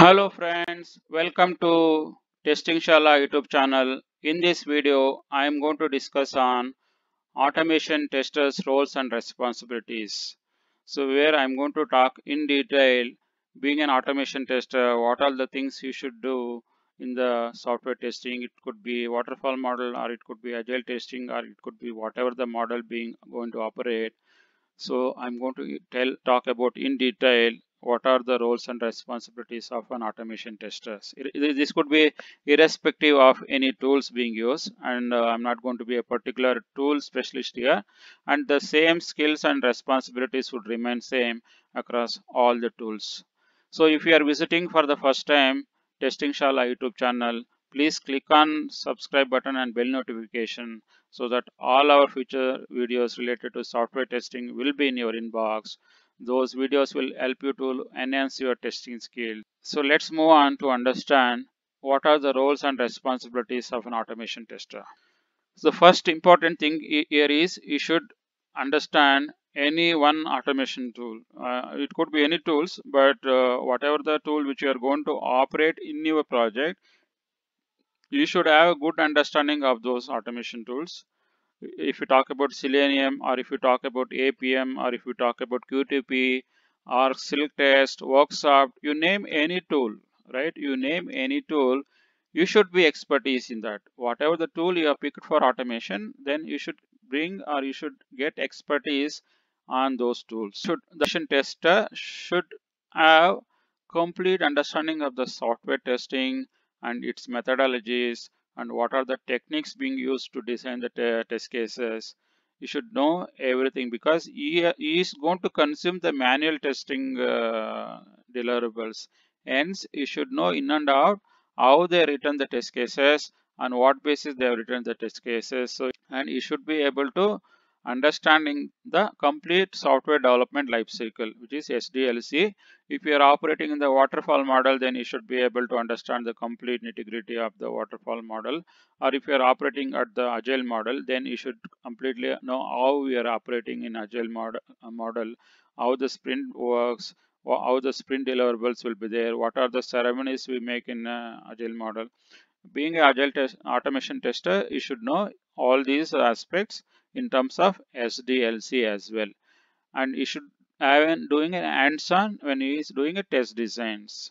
Hello friends, welcome to Testing Shala YouTube channel. In this video, I am going to discuss on automation testers roles and responsibilities. So where I am going to talk in detail being an automation tester, what are the things you should do in the software testing. It could be waterfall model or it could be agile testing or it could be whatever the model being going to operate. So I'm going to tell talk about in detail what are the roles and responsibilities of an automation tester. This could be irrespective of any tools being used and uh, I'm not going to be a particular tool specialist here and the same skills and responsibilities would remain same across all the tools. So if you are visiting for the first time Testing Shala YouTube channel, please click on subscribe button and bell notification so that all our future videos related to software testing will be in your inbox those videos will help you to enhance your testing skills. So let's move on to understand what are the roles and responsibilities of an automation tester. So the first important thing here is you should understand any one automation tool. Uh, it could be any tools, but uh, whatever the tool which you are going to operate in your project, you should have a good understanding of those automation tools if you talk about Selenium or if you talk about Appium or if you talk about Qtp or Silk Test, Worksoft, you name any tool, right? You name any tool, you should be expertise in that. Whatever the tool you have picked for automation, then you should bring or you should get expertise on those tools. Should the tester should have complete understanding of the software testing and its methodologies and what are the techniques being used to design the test cases. You should know everything because he, is going to consume the manual testing uh, deliverables. Hence, you should know in and out how they written the test cases on what basis they have written the test cases. So, and you should be able to understanding the complete software development lifecycle, which is SDLC. If you are operating in the waterfall model, then you should be able to understand the complete nitty-gritty of the waterfall model. Or if you are operating at the agile model, then you should completely know how we are operating in agile model, uh, model how the sprint works, how the sprint deliverables will be there, what are the ceremonies we make in uh, agile model. Being an agile test, automation tester, you should know all these aspects in terms of SDLC as well. And you should have doing an hands-on when he is doing a test designs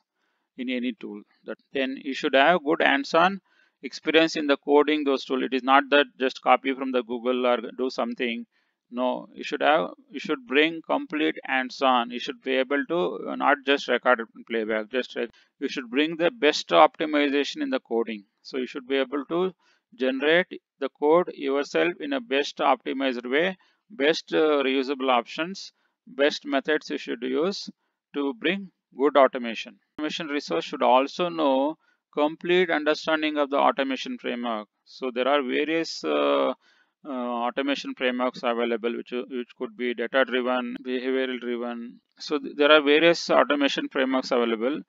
in any tool. That then you should have good hands-on experience in the coding those tools. It is not that just copy from the Google or do something. No, you should have you should bring complete hands-on. You should be able to not just record playback. Just you should bring the best optimization in the coding. So you should be able to generate the code yourself in a best optimized way, best uh, reusable options, best methods you should use to bring good automation. Automation resource should also know complete understanding of the automation framework. So there are various uh, uh, automation frameworks available which, which could be data driven, behavioral driven. So th there are various automation frameworks available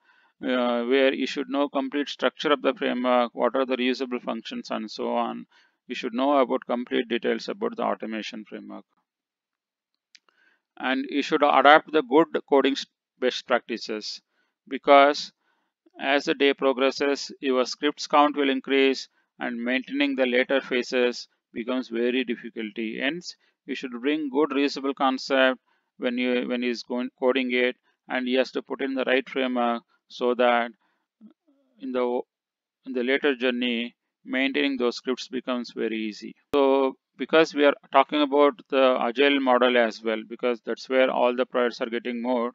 uh, where you should know complete structure of the framework, what are the reusable functions and so on. You should know about complete details about the automation framework. And you should adapt the good coding best practices because as the day progresses, your scripts count will increase and maintaining the later phases becomes very difficult. Hence, you should bring good reusable concept when you when he's going coding it and he has to put in the right framework so that in the in the later journey maintaining those scripts becomes very easy. So because we are talking about the agile model as well because that's where all the projects are getting more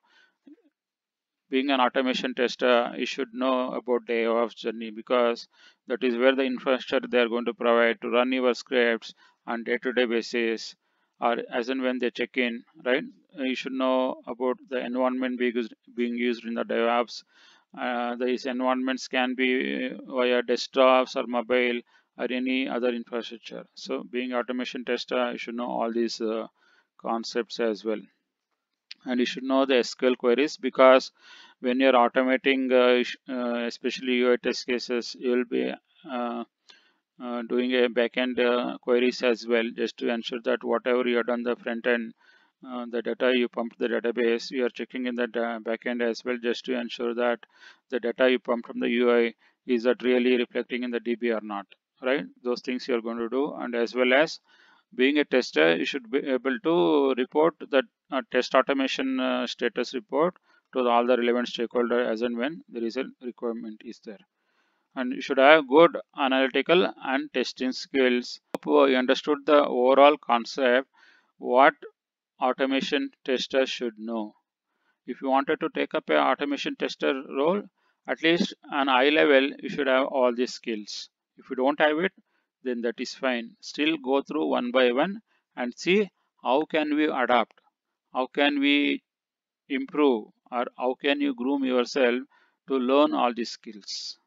being an automation tester you should know about the AOF journey because that is where the infrastructure they are going to provide to run your scripts on day-to-day -day basis or as and when they check in right you should know about the environment being used in the DevOps uh, these environments can be via desktops or mobile or any other infrastructure. So being automation tester, you should know all these uh, concepts as well. And you should know the SQL queries because when you're automating, uh, uh especially UI test cases, you will be uh, uh, doing a backend queries as well, just to ensure that whatever you have done the front end uh, the data you pump the database, you are checking in the backend as well just to ensure that the data you pump from the UI is that really reflecting in the DB or not, right? Those things you are going to do and as well as being a tester, you should be able to report the uh, test automation uh, status report to all the relevant stakeholder as and when there is a requirement is there. And you should have good analytical and testing skills. Hope you understood the overall concept, what automation tester should know. If you wanted to take up a automation tester role, at least an eye level, you should have all these skills. If you don't have it, then that is fine. Still go through one by one and see how can we adapt, how can we improve or how can you groom yourself to learn all these skills.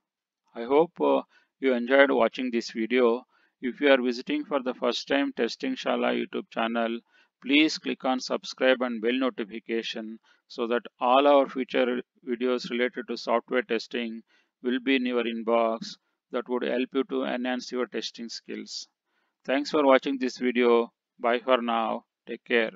I hope uh, you enjoyed watching this video. If you are visiting for the first time Testing Shala YouTube channel, please click on subscribe and bell notification so that all our future videos related to software testing will be in your inbox that would help you to enhance your testing skills. Thanks for watching this video. Bye for now. Take care.